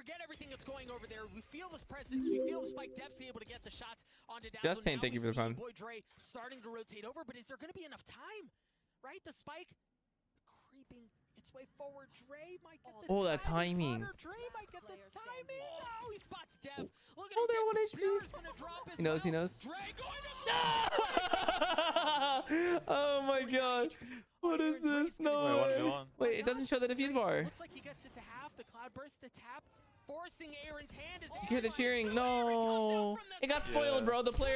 forget everything that's going over there. We feel this presence. We feel the spike. Dev's able to get the shots onto Dazzle. Just saying Now thank you for the see phone. Boy Dre starting to rotate over, but is there going to be enough time? Right, the spike creeping its way forward. Dre might get the Oh, that timing. Connor Dre might get the timing. Oh, he spots Dev. Look at Oh, him. they're one HP. Muir's gonna drop as He knows, he knows. Dre going to oh my god. What is this? Wait, No. v one. Wait, it doesn't show the defuse bar. Looks like he gets it to half. The cloud burst to tap, forcing Aaron's hand. As You hear the cheering? No. It got spoiled, bro. The player.